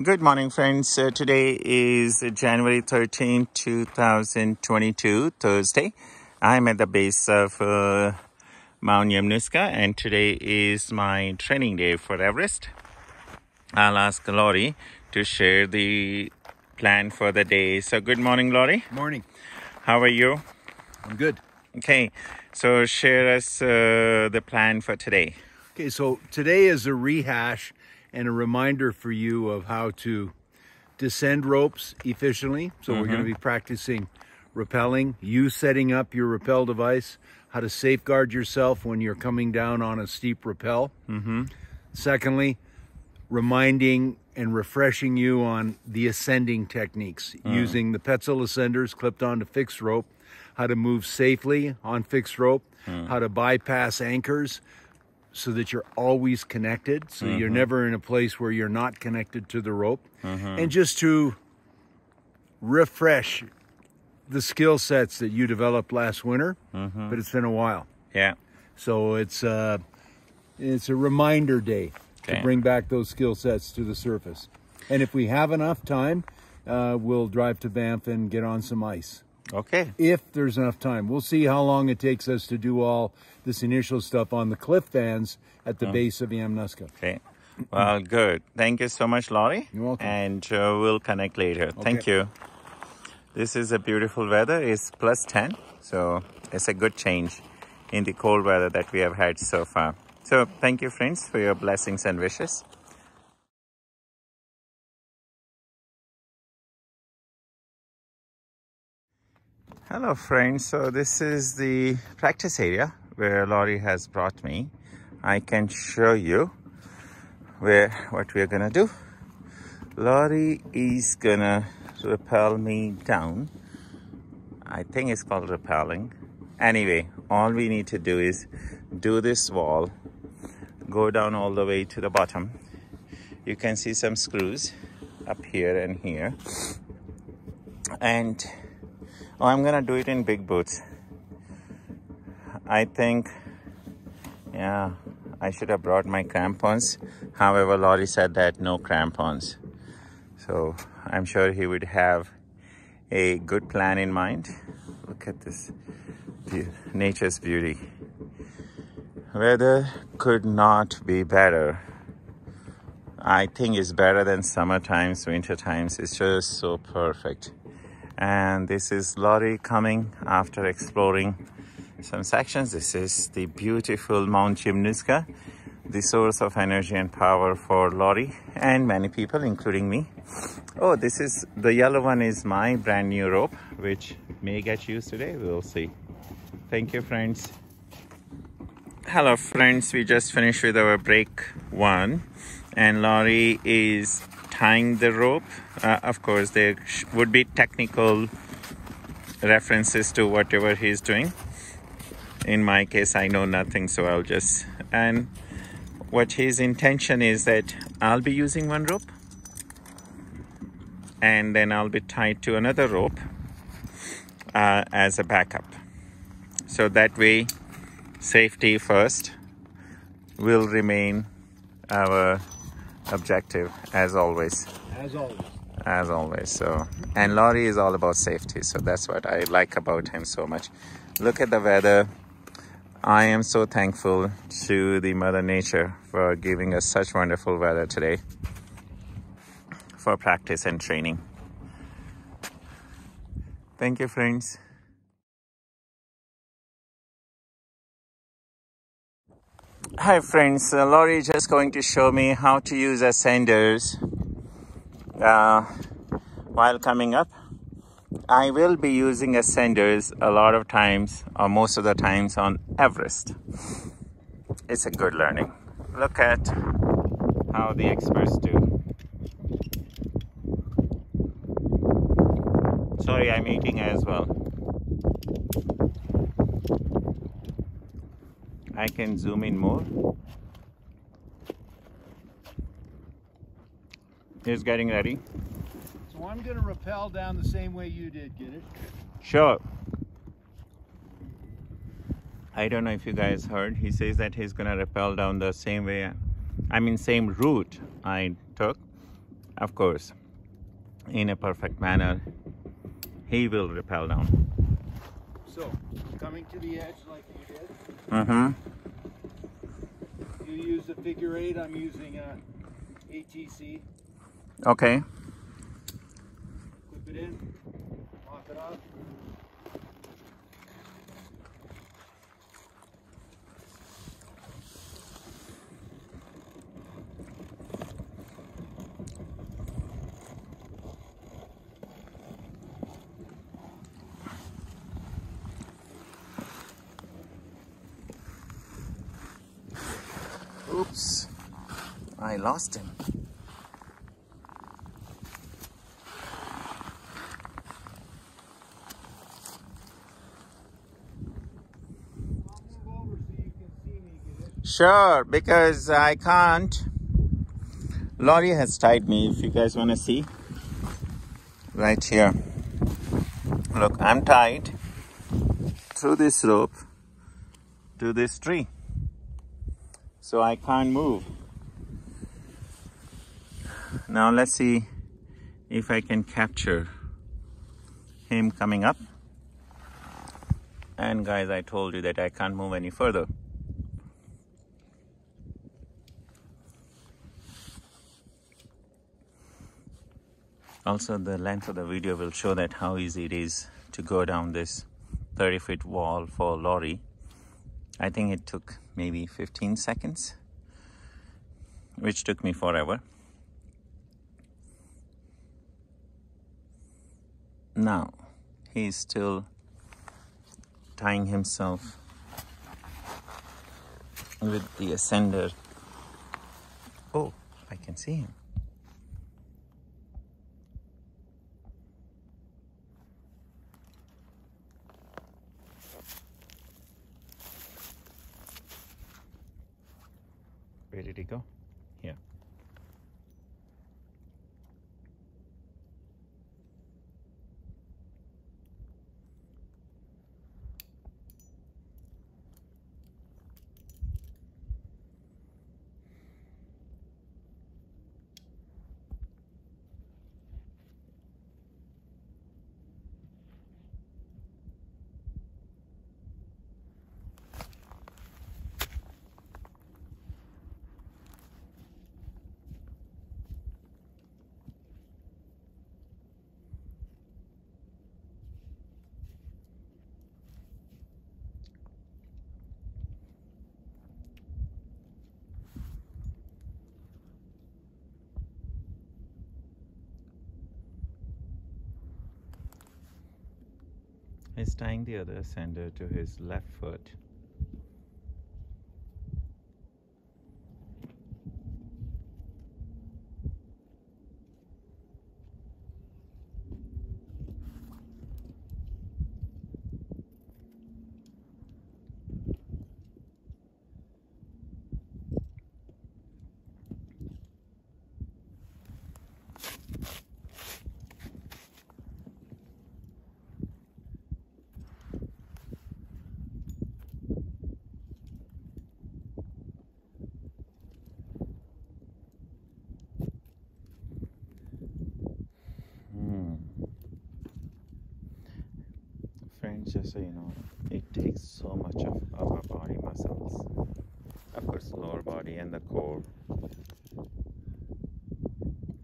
Good morning, friends. Uh, today is January 13, 2022, Thursday. I'm at the base of uh, Mount Yamnuska, and today is my training day for Everest. I'll ask Laurie to share the plan for the day. So, good morning, Laurie. Morning. How are you? I'm good. Okay, so share us uh, the plan for today. Okay, so today is a rehash and a reminder for you of how to descend ropes efficiently. So we're going to mm-hmm. be practicing rappelling, you setting up your rappel device, how to safeguard yourself when you're coming down on a steep rappel. Mm-hmm. Secondly, reminding and refreshing you on the ascending techniques mm. using the Petzl ascenders clipped onto fixed rope, how to move safely on fixed rope, mm. how to bypass anchors so that you're always connected, so you're never in a place where you're not connected to the rope, and just to refresh the skill sets that you developed last winter, but it's been a while. Yeah. So it's uh, it's a reminder day Okay. to bring back those skill sets to the surface. And if we have enough time, uh, we'll drive to Banff and get on some ice. Okay. If there's enough time, we'll see how long it takes us to do all this initial stuff on the cliff fans at the base of Yamnuska. Okay. Well, good. Thank you so much, Laurie. You're welcome. And uh, we'll connect later. Thank you. This is a beautiful weather. It's plus 10. So it's a good change in the cold weather that we have had so far. So thank you, friends, for your blessings and wishes. Hello, friends. So this is the practice area where Laurie has brought me. I can show you where what we are gonna do. Laurie is gonna rappel me down. I think it's called rappelling. Anyway, all we need to do is do this wall, go down all the way to the bottom. You can see some screws up here and here. And I'm gonna do it in big boots. I think, yeah, I should have brought my crampons. However, Laurie said that no crampons. So I'm sure he would have a good plan in mind. Look at this nature's beauty. Weather could not be better. I think it's better than summer times, winter times. It's just so perfect. And this is Laurie coming after exploring some sections. This is the beautiful Mount Yamnuska, the source of energy and power for Laurie and many people, including me. Oh, this is the yellow one is my brand new rope, which may get used today. We'll see. Thank you, friends. Hello, friends. We just finished with our break one, and Laurie is tying the rope. Uh, of course, there would be technical references to whatever he's doing. In my case, I know nothing, so I'll just. And what his intention is that I'll be using one rope, and then I'll be tied to another rope uh, as a backup. So that way, safety first will remain our objective as always. As always. as always so and Laurie is all about safety so that's what I like about him so much. Look at the weather. I am so thankful to the mother nature for giving us such wonderful weather today for practice and training. Thank you friends Hi friends, uh, Laurie is just going to show me how to use ascenders uh, while coming up. I will be using ascenders a lot of times, or most of the times on Everest. It's a good learning. Look at how the experts do. Sorry, I'm eating as well. I can zoom in more. He's getting ready. So I'm going to rappel down the same way you did, get it? Sure. I don't know if you guys heard. He says that he's gonna rappel down the same way, I mean, same route I took. of course, in a perfect manner, he will rappel down. So, coming to the edge like you did. Mm-hmm. You use a figure eight, I'm using a ATC. Okay. Clip it in, lock it off. Oops. I lost him. I'll move over so you can see me get him. Sure, because I can't. Laurie has tied me, if you guys want to see. Right here. Look, I'm tied through this rope to this tree. So I can't move. Now let's see if I can capture him coming up. And guys, I told you that I can't move any further. Also, the length of the video will show that how easy it is to go down this 30 foot wall for Laurie. I think it took maybe 15 seconds, which took me forever. Now, he's still tying himself with the ascender. Oh, I can see him. Where did he go? He's tying the other ascender to his left foot. Hmm. Friends, just so you know, it takes so much of our body muscles. Of course, lower body and the core.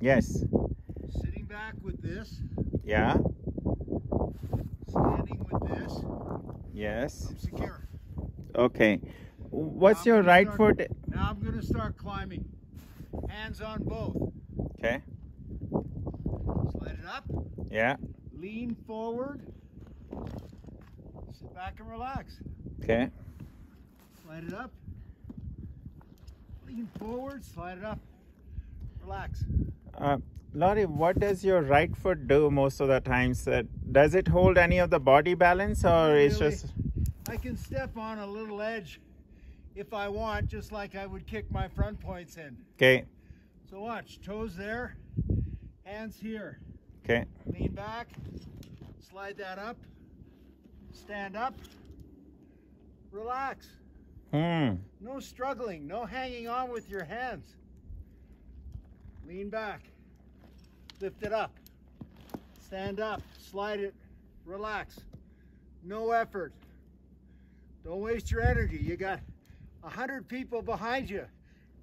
Yes. Sitting back with this, Yeah. standing with this, Yes. I'm secure. Okay. What's Now your right start- foot? Now I'm going to start climbing. Hands on both. Okay. Slide it up. Yeah. Lean forward. Sit back and relax. Okay. Slide it up. Lean forward. Slide it up. Relax. Uh, Laurie, what does your right foot do most of the times? Uh, does it hold any of the body balance or it's just I can step on a little edge if I want, just like I would kick my front points in. okay? So watch, toes there, hands here. Okay. Lean back, slide that up, stand up, relax. Hmm. No struggling, no hanging on with your hands. Lean back. Lift it up. Stand up. Slide it. Relax. No effort. Don't waste your energy. You got a hundred people behind you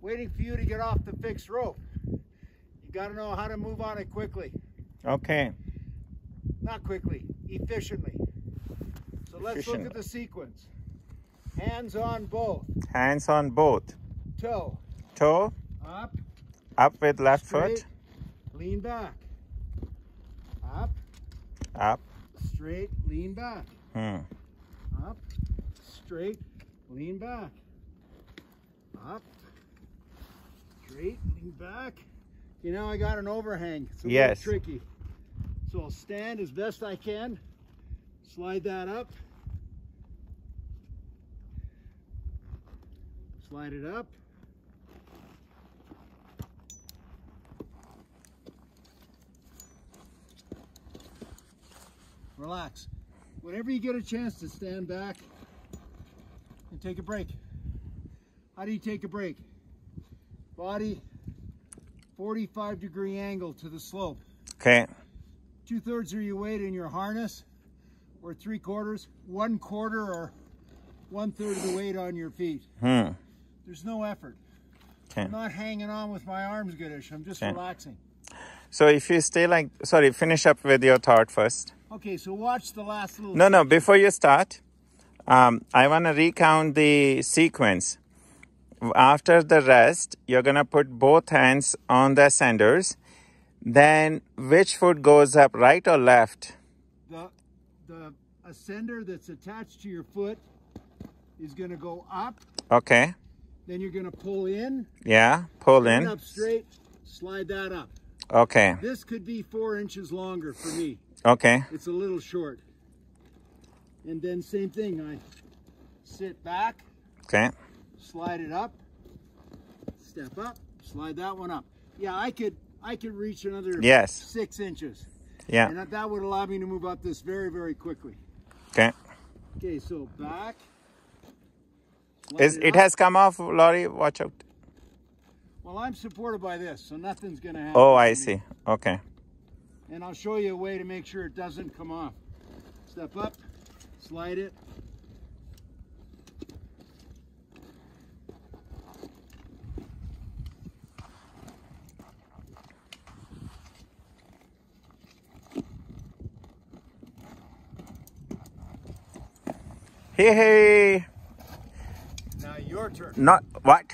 waiting for you to get off the fixed rope. You got to know how to move on it quickly. Okay. Not quickly, efficiently. So let's Efficient. look at the sequence. Hands on both. Hands on both. Toe. Toe Up. up with left Straight. foot. Lean back. Up. Up. Straight. Lean back. Hmm. Up. Straight. Lean back. Up. Straight. Lean back. You know, I got an overhang. It's a Yes. little tricky. So I'll stand as best I can. Slide that up. Slide it up. Relax. Whenever you get a chance to stand back and take a break. How do you take a break? Body 45 degree angle to the slope. Okay. Two thirds of your weight in your harness, or three quarters, one quarter, or one third of the weight on your feet. Hmm. There's no effort. Okay. I'm not hanging on with my arms goodish. I'm just Okay. relaxing. So if you stay like, sorry, finish up with your thought first. Okay, so watch the last little. No, no, before you start, um, I want to recount the sequence. After the rest, you're going to put both hands on the ascenders. Then which foot goes up, right or left? The ascender that's attached to your foot is going to go up. Okay. Then you're going to pull in, Yeah, pull in. up straight, slide that up. Okay. This could be four inches longer for me. Okay. It's a little short. And then same thing, I sit back, Okay. slide it up, step up, slide that one up. Yeah, I could I could reach another Yes. six inches. Yeah. And that, that would allow me to move up this very, very quickly. Okay. Okay, so back. Is, it has come off, Laurie. Watch out. Well, I'm supported by this, so nothing's going to happen. Oh, I see. Okay. And I'll show you a way to make sure it doesn't come off. Step up, slide it. Hey, hey. Now your turn. Not what?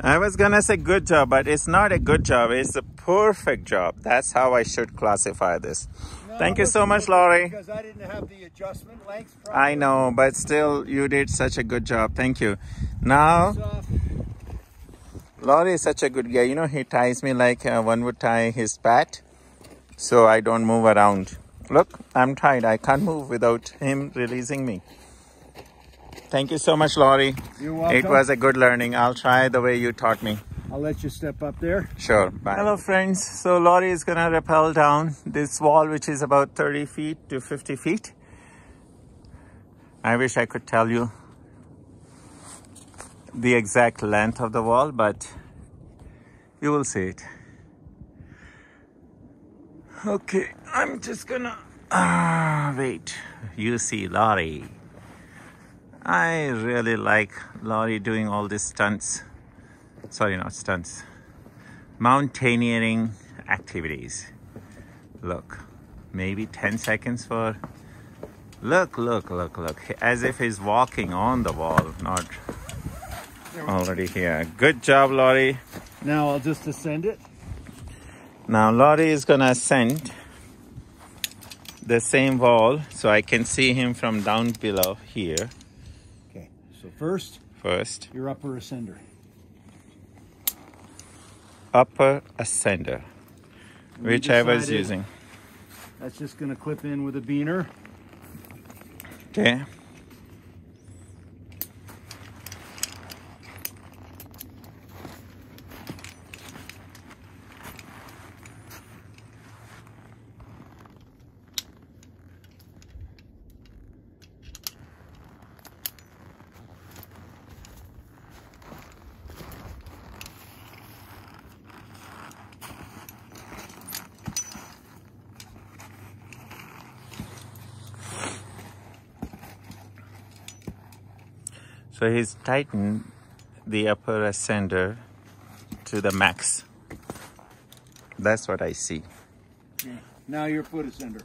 I was gonna say good job, but it's not a good job. It's a perfect job. That's how I should classify this. No, Thank you so much, Laurie. Because I didn't have the adjustment length. I know, but still, you did such a good job. Thank you. Now, Soft. Laurie is such a good guy. You know, he ties me like uh, one would tie his bat, so I don't move around. Look, I'm tied. I can't move without him releasing me. Thank you so much, Laurie. You're welcome. It was a good learning. I'll try the way you taught me. I'll let you step up there. Sure. Bye. Hello, friends. So Laurie is gonna rappel down this wall, which is about 30 feet to 50 feet. I wish I could tell you the exact length of the wall, but you will see it. Okay, I'm just gonna ah wait. You see Laurie. I really like Laurie doing all these stunts. Sorry, not stunts. Mountaineering activities. Look, maybe 10 seconds for. Look, look, look, look. As if he's walking on the wall, not already here. Good job, Laurie. Now I'll just ascend it. Now, Laurie is gonna ascend the same wall so I can see him from down below here Okay, so first, first. your upper ascender. Upper ascender, We which I was using. That's just going to clip in with a biner. Okay. So he's tightened the upper ascender to the max. That's what I see. Yeah. Now your foot ascender.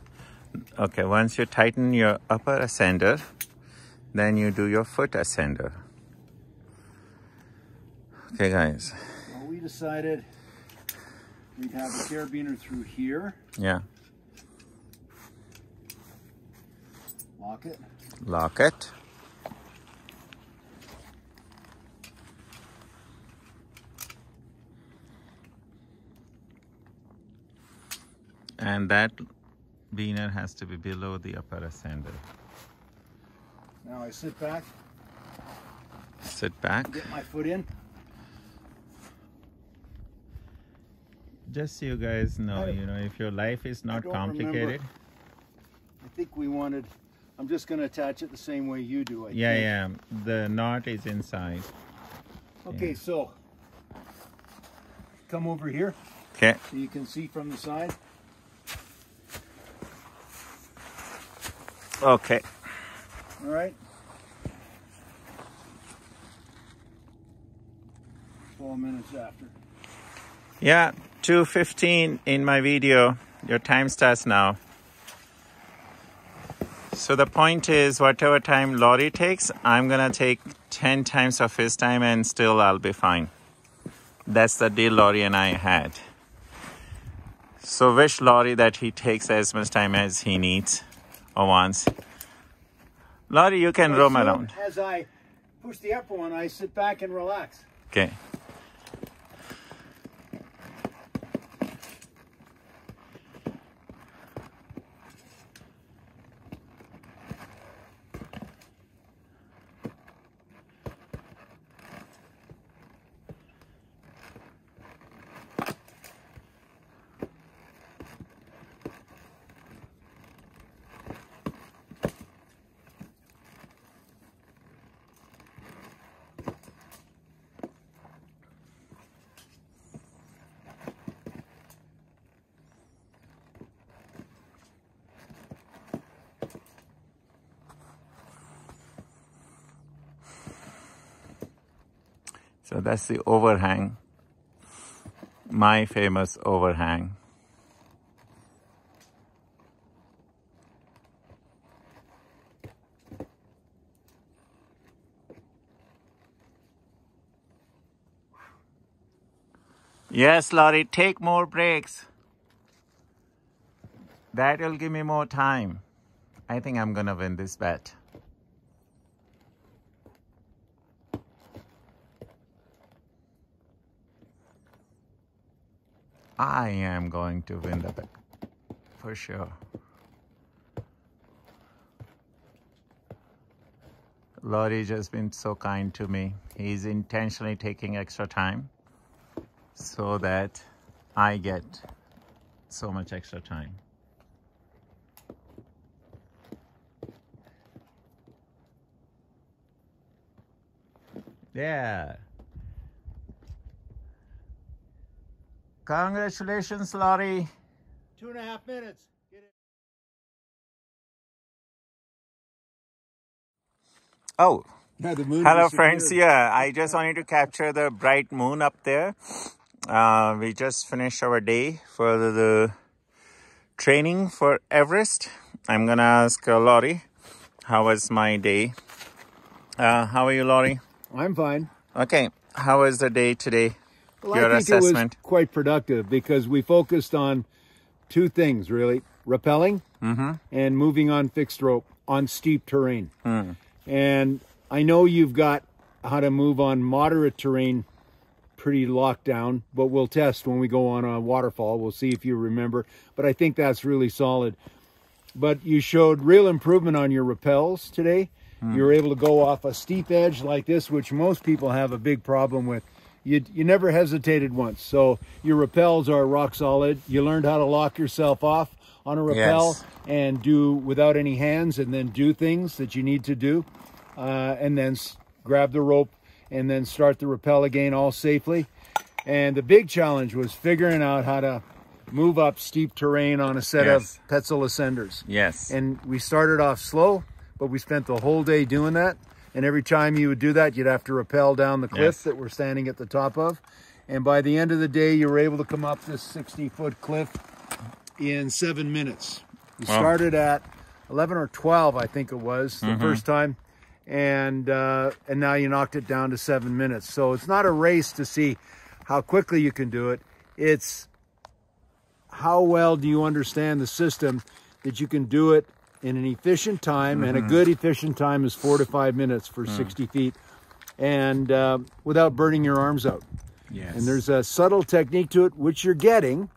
Okay, once you tighten your upper ascender, then you do your foot ascender. Okay, guys. Well, we decided we'd have a carabiner through here. Yeah. Lock it. Lock it. And that biner has to be below the upper ascender. Now I sit back, Sit back. get my foot in. Just so you guys know, I- you know, if your life is not don't complicated. remember. I think we wanted, I'm just going to attach it the same way you do. I Yeah, think. yeah. The knot is inside. Okay, so come over here Okay. so you can see from the side. Okay. All right. Four minutes after. Yeah, 2.15 in my video. Your time starts now. So the point is, whatever time Laurie takes, I'm gonna take 10 times of his time and still I'll be fine. That's the deal Laurie and I had. So wish Laurie that he takes as much time as he needs or wants. Laurie, you can roam around. As I push the upper one, I sit back and relax. Okay. So that's the overhang. My famous overhang. Yes, Laurie, take more breaks. That will give me more time. I think I'm gonna win this bet. I am going to win the bet for sure. Laurie just been so kind to me. He's intentionally taking extra time so that I get so much extra time. Yeah. Congratulations, Laurie. Two and a half minutes. Get it. Oh, Yeah, hello, friends. Yeah, I just wanted to capture the bright moon up there. Uh, we just finished our day for the, the training for Everest. I'm gonna ask uh, Laurie, how was my day? Uh, how are you, Laurie? I'm fine. Okay, how was the day today? Well, Your I think assessment. it was quite productive because we focused on two things really: rappelling Mm-hmm. and moving on fixed rope on steep terrain. Hmm. And I know you've got how to move on moderate terrain pretty locked down, but we'll test when we go on a waterfall. We'll see if you remember. But I think that's really solid. But you showed real improvement on your rappels today. You were able to go off a steep edge like this, which most people have a big problem with. You, you never hesitated once. So your rappels are rock solid. You learned how to lock yourself off on a rappel Yes. and do without any hands and then do things that you need to do. Uh, and then s- grab the rope and then start the rappel again all safely. And the big challenge was figuring out how to move up steep terrain on a set Yes. of Petzl ascenders. Yes. And we started off slow, but we spent the whole day doing that. And every time you would do that, you'd have to rappel down the cliff Yes. that we're standing at the top of. And by the end of the day, you were able to come up this 60 foot cliff in seven minutes. You Wow. started at 11 or 12, I think it was, the Mm-hmm. first time. And, uh, and now you knocked it down to seven minutes. So it's not a race to see how quickly you can do it. It's how well do you understand the system that you can do it in an efficient time and a Mm-hmm. good efficient time is four to five minutes for Mm. 60 feet and uh, without burning your arms out Yes. and there's a subtle technique to it which you're getting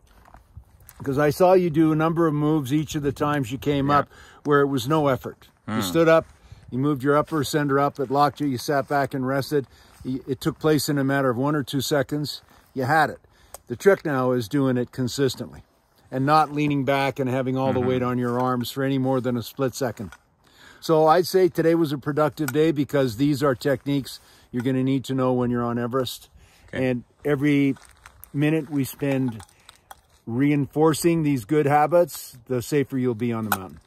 because i saw you do a number of moves each of the times you came up where it was no effort Hmm. you stood up you moved your upper ascender up it locked you you sat back and rested it took place in a matter of one or two seconds you had it the trick now is doing it consistently and not leaning back and having all the Mm-hmm. weight on your arms for any more than a split second so I'd say today was a productive day because these are techniques you're going to need to know when you're on Everest. Okay. And every minute we spend reinforcing these good habits, the safer you'll be on the mountain.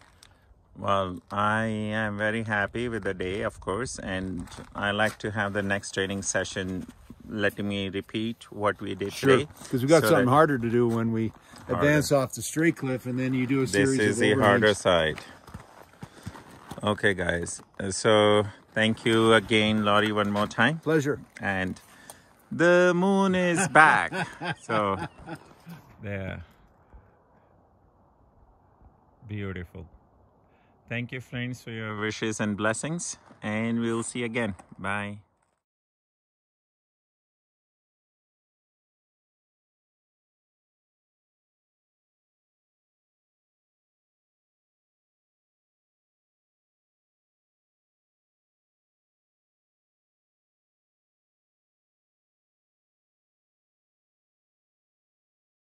Well, I am very happy with the day, of course, and I like to have the next training session letting me repeat what we did today. Because we got so something harder to do when we advance off the straight cliff and then you do a series This series is of the harder side. Okay, guys. Uh, So thank you again, Laurie, one more time. Pleasure. And the moon is back. so there. Beautiful. Thank you, friends, for your wishes and blessings. And we'll see you again. Bye.